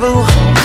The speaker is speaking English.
taboo